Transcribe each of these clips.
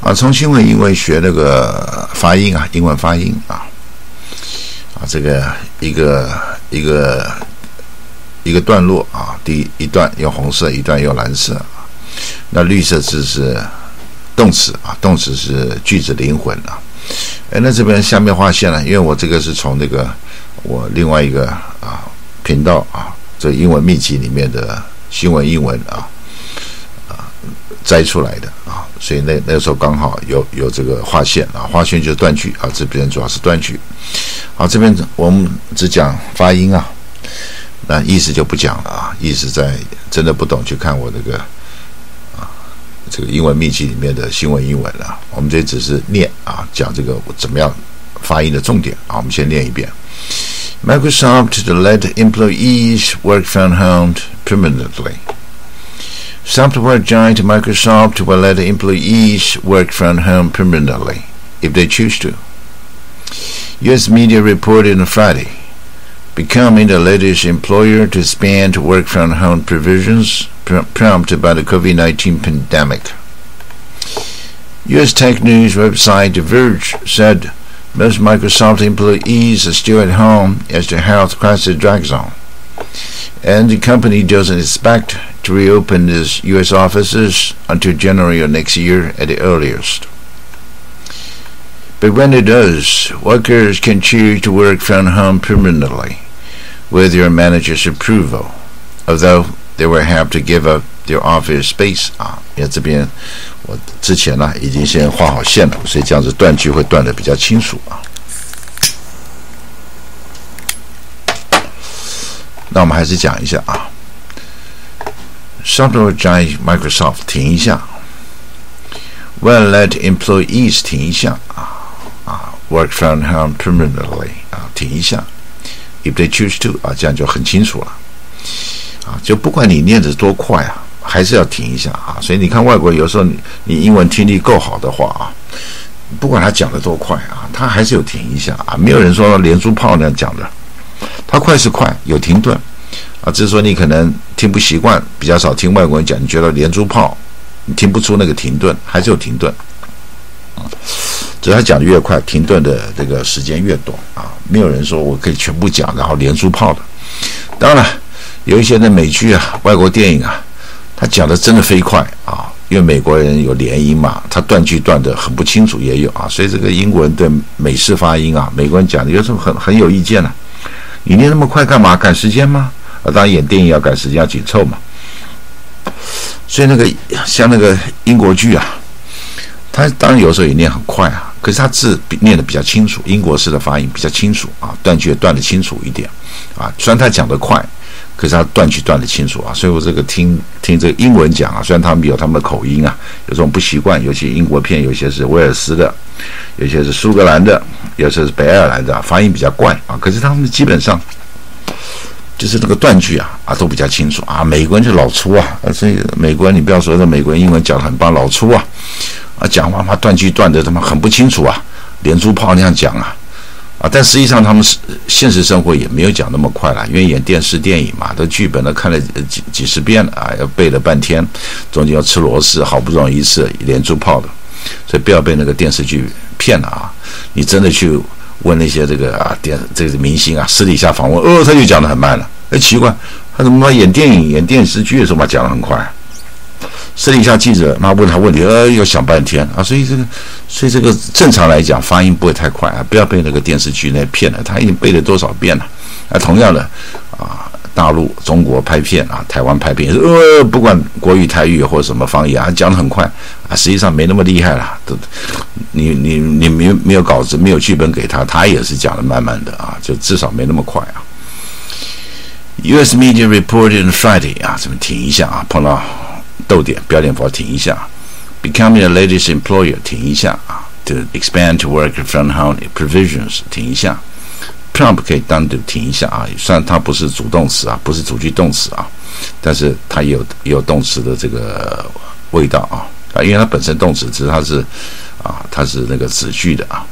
啊，从新闻因为学那个发音啊，英文发音啊，啊，这个一个一个一个段落啊，第一一段用红色，一段用蓝色，那绿色字是动词啊，动词是句子灵魂啊。哎，那这边下面划线了，因为我这个是从那个我另外一个啊频道啊，这英文秘籍里面的新闻英文啊摘出来的啊。所以那那个时候刚好有有这个划线啊，划线就是断句啊，这边主要是断句。好，这边我们只讲发音啊，那意思就不讲了啊，意思在真的不懂去看我这个啊这个英文秘籍里面的新闻英文了。我们这只是念啊，讲这个怎么样发音的重点啊。我们先念一遍：Microsoft let employees work from home permanently. Software giant Microsoft will let employees work from home permanently if they choose to. U.S. media reported on Friday, becoming the latest employer to expand work from home provisions prompted by the COVID 19 pandemic. U.S. tech news website The Verge said most Microsoft employees are still at home as the health crisis drags on and the company doesn't expect to reopen its U.S. offices until January of next year at the earliest. But when it does, workers can choose to work from home permanently with your manager's approval, although they will have to give up their office space 啊，因为这边我之前呢已经先画好线了，所以这样子断句会断的比较清楚啊。那我们还是讲一下啊 ，Software giant Microsoft 停一下，Well let employees 停一下。啊啊，Work from home permanently 啊停一下，If they choose to 啊这样就很清楚了。啊，就不管你念的多快啊，还是要停一下。啊。所以你看外国有时候你你英文听力够好的话啊，不管他讲的多快啊，他还是有停一下。啊，没有人说连珠炮那样讲的。他快是快，有停顿，啊，只是说你可能听不习惯，比较少听外国人讲，你觉得连珠炮，你听不出那个停顿，还是有停顿，啊，只要讲的越快，停顿的这个时间越短，啊，没有人说我可以全部讲，然后连珠炮的。当然，有一些的美剧啊，外国电影啊，他讲的真的飞快啊，因为美国人有连音嘛，他断句断的很不清楚，也有啊，所以这个英国人对美式发音啊，美国人讲的有时候很很有意见呢。你念那么快干嘛？赶时间吗？啊，当然演电影要赶时间，要紧凑嘛。所以那个像那个英国剧啊，他当然有时候也念很快啊，可是他字念的比较清楚，英国式的发音比较清楚啊，断句也断的清楚一点啊。虽然他讲的快，可是他断句断的清楚啊。所以我这个听听这个英文讲啊，虽然他们有他们的口音啊，有种不习惯，有些英国片，有些是威尔斯的。有些是苏格兰的，有些是北爱尔兰的，发音比较怪啊。可是他们基本上就是那个断句啊啊都比较清楚啊。美国人就老粗啊，啊所以美国人你不要说这美国人英文讲的很棒，老粗啊啊讲话嘛断句断的他妈很不清楚啊，连珠炮那样讲啊啊。但实际上他们是现实生活也没有讲那么快了，因为演电视电影嘛，这剧本都看了几几十遍了啊，要背了半天，中间要吃螺丝，好不容易一次连珠炮的。所以不要被那个电视剧骗了啊！你真的去问那些这个啊电这个明星啊，私底下访问，哦，他就讲的很慢了。哎，奇怪，他怎么演电影、演电视剧的时候嘛讲的很快？私底下记者嘛问他问题，呃，要想半天啊。所以这个，所以这个正常来讲发音不会太快啊，不要被那个电视剧那骗了。他已经背了多少遍了？啊，同样的。大陆、中国拍片啊，台湾拍片，呃，不管国语、台语或者什么方言啊，讲的很快啊，实际上没那么厉害了。都，你你你没没有稿子，没有剧本给他，他也是讲的慢慢的啊，就至少没那么快啊。U.S. media reported on Friday 啊，咱们停一下啊，碰到逗点标点符号停一下，becoming the latest employer 停一下啊，to expand to work from home provisions 停一下。Trump 可以单独停一下啊，虽然它不是主动词啊，不是主句动词啊，但是它也有也有动词的这个味道啊啊，因为它本身动词，只是它是啊，它是那个子句的啊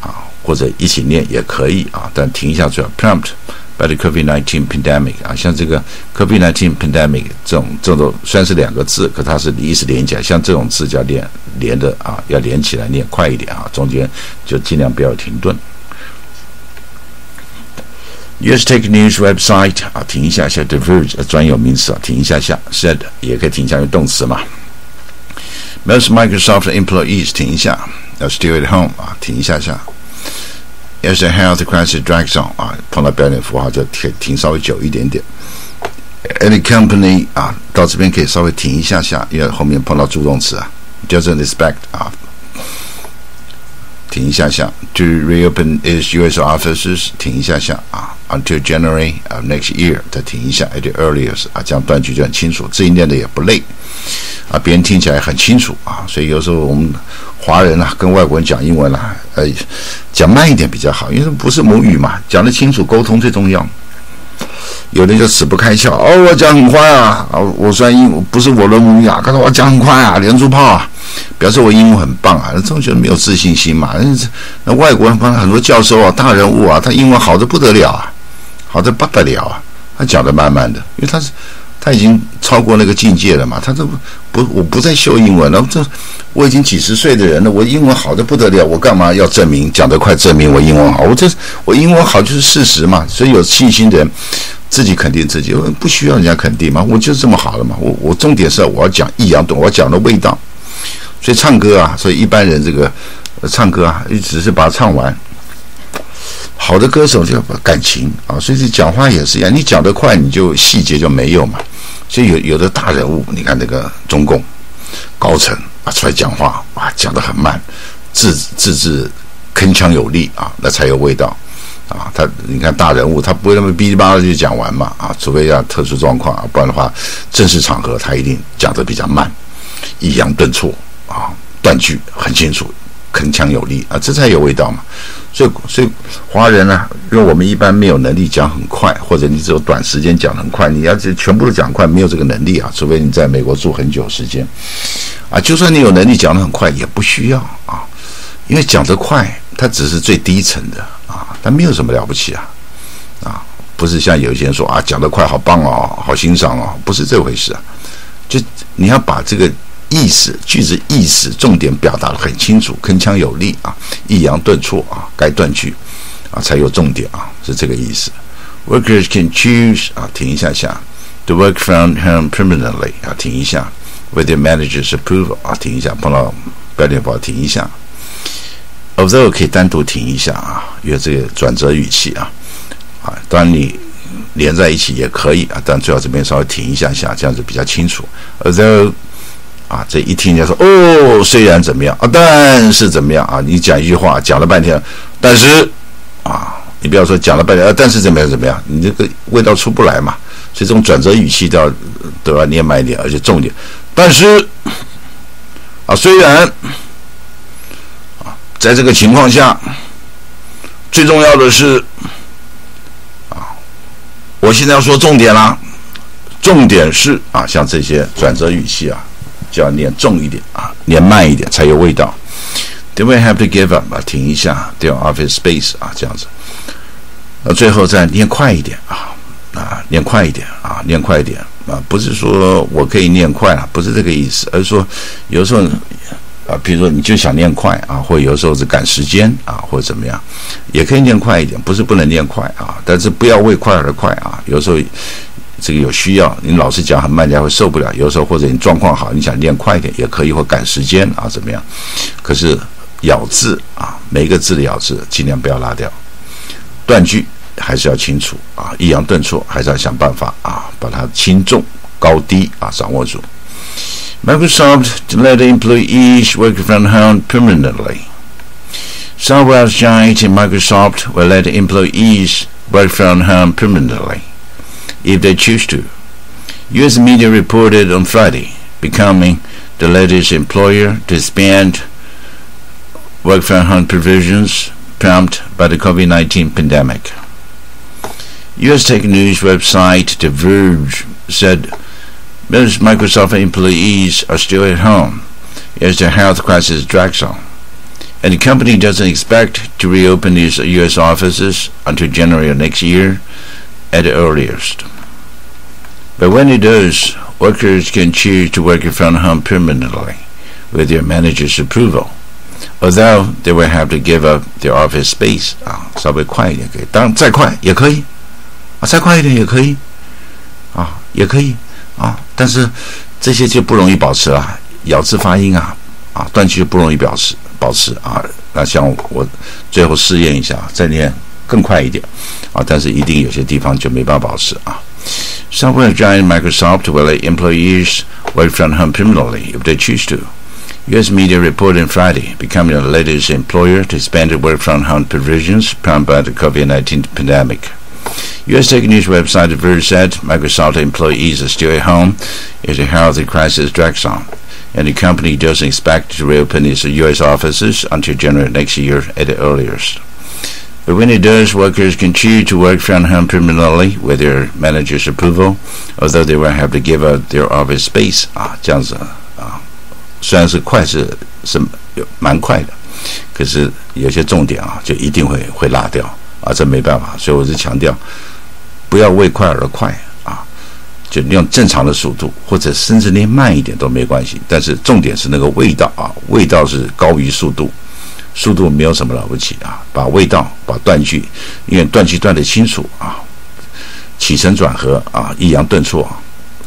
啊，或者一起念也可以啊，但停一下最好。Prompt by the COVID-19 pandemic 啊，像这个 COVID-19 pandemic 这种这种虽然是两个字，可它是意思连起来，像这种字叫连连的啊，要连起来念快一点啊，中间就尽量不要停顿。US Tech News website 啊，停一下下 Diverge 专有名词啊，停一下下，said 也可以停一下用动词嘛。Most Microsoft employees 停一下，are still at home 啊，停一下下。As the health crisis drags on 啊，碰到标点符号就停停稍微久一点点。Any company 啊，到这边可以稍微停一下下，因为后面碰到助动词啊，doesn't expect 啊，停一下下。To reopen its U.S. offices 停一下下啊，until January of next year 再停一下。At the earliest 啊，这样断句就很清楚，自己念的也不累。啊，别人听起来很清楚啊，所以有时候我们华人啊跟外国人讲英文啊，呃，讲慢一点比较好，因为不是母语嘛，讲得清楚，沟通最重要。有的人就死不开窍，哦，我讲很快啊，啊，我虽然英不是我的母语啊，可是我讲很快啊，连珠炮啊，表示我英文很棒啊，那同学没有自信心嘛。那那外国人帮很多教授啊、大人物啊，他英文好的不得了啊，好的不得了啊，他讲的慢慢的，因为他是。他已经超过那个境界了嘛？他这不不，我不再秀英文了。这我已经几十岁的人了，我英文好的不得了。我干嘛要证明？讲得快，证明我英文好？我这我英文好就是事实嘛。所以有信心的人自己肯定自己，我不需要人家肯定嘛。我就是这么好了嘛。我我重点是我要讲抑扬顿，我要讲的味道。所以唱歌啊，所以一般人这个唱歌啊，只是把它唱完。好的歌手就要把感情啊，所以这讲话也是一样。你讲得快，你就细节就没有嘛。所以有有的大人物，你看那个中共高层啊出来讲话，哇，讲得很慢，字字字铿锵有力啊，那才有味道啊。他你看大人物，他不会那么哔哩吧啦就讲完嘛啊，除非要特殊状况啊，不然的话，正式场合他一定讲得比较慢，抑扬顿挫啊，断句很清楚，铿锵有力啊，这才有味道嘛。所以，所以华人呢，因为我们一般没有能力讲很快，或者你只有短时间讲很快，你要这全部都讲快，没有这个能力啊。除非你在美国住很久时间，啊，就算你有能力讲的很快，也不需要啊，因为讲得快，它只是最低层的啊，它没有什么了不起啊，啊，不是像有些人说啊，讲得快好棒哦，好欣赏哦，不是这回事啊，就你要把这个。意思句子意思重点表达的很清楚，铿锵有力啊，抑扬顿挫啊，该断句啊才有重点啊，是这个意思。Workers can choose 啊，停一下下，to work from home permanently 啊，停一下，with the manager's approval 啊，停一下，碰到标点符号停一下。Although 可以单独停一下啊，因为这个转折语气啊，啊，当你连在一起也可以啊，但最好这边稍微停一下下，这样子比较清楚。Although 啊，这一听就说哦，虽然怎么样啊，但是怎么样啊？你讲一句话，讲了半天，但是啊，你不要说讲了半天，啊，但是怎么样怎么样？你这个味道出不来嘛。所以这种转折语气都要都要念慢一点，而且重点。但是啊，虽然啊，在这个情况下，最重要的是啊，我现在要说重点啦，重点是啊，像这些转折语气啊。就要念重一点啊，念慢一点才有味道。Do we have to give up 啊，停一下，do office space 啊，这样子。那最后再念快一点啊啊，念快一点啊，念快一点啊，不是说我可以念快啊，不是这个意思，而是说有时候啊，比如说你就想念快啊，或有时候是赶时间啊，或者怎么样，也可以念快一点，不是不能念快啊，但是不要为快而快啊，有时候。这个有需要，你老是讲很慢，人家会受不了。有时候或者你状况好，你想练快一点也可以，或赶时间啊，怎么样？可是咬字啊，每一个字的咬字尽量不要拉掉，断句还是要清楚啊，抑扬顿挫还是要想办法啊，把它轻重高低啊掌握住。Microsoft let employees work from home permanently. Software giant Microsoft will let employees work from home permanently. If they choose to. U.S. media reported on Friday, becoming the latest employer to expand work from home provisions prompted by the COVID-19 pandemic. U.S. tech news website The Verge said most Microsoft employees are still at home as the health crisis drags on, and the company doesn't expect to reopen its U.S. offices until January of next year at the earliest. But when it does, workers can choose to work from home permanently with their manager's approval. Although they will have to give up their office space 啊，稍微快一点可以，当然再快也可以啊，再快一点也可以啊，也可以啊，但是这些就不容易保持了，咬字发音啊啊断句不容易保持保持啊。那像我最后试验一下，再念更快一点啊，但是一定有些地方就没办法保持啊。Software giant Microsoft will let employees work from home permanently if they choose to. U.S. media reported Friday, becoming the latest employer to expand the work from home provisions prompted by the COVID-19 pandemic. U.S. tech news website The Verge said Microsoft employees are still at home as the health crisis drags on, and the company doesn't expect to reopen its U.S. offices until January next year at the earliest. But when it does, workers continue to work from home permanently with their manager's approval, although they will have to give up their office space. 啊，这样子啊，虽然是快是是蛮快的，可是有些重点啊，就一定会会落掉啊，这没办法。所以我是强调，不要为快而快啊，就用正常的速度，或者甚至连慢一点都没关系。但是重点是那个味道啊，味道是高于速度。速度没有什么了不起啊，把味道、把断句，因为断句断得清楚啊，起承转合啊，抑扬顿挫，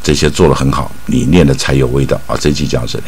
这些做得很好，你念的才有味道啊。这句讲这里。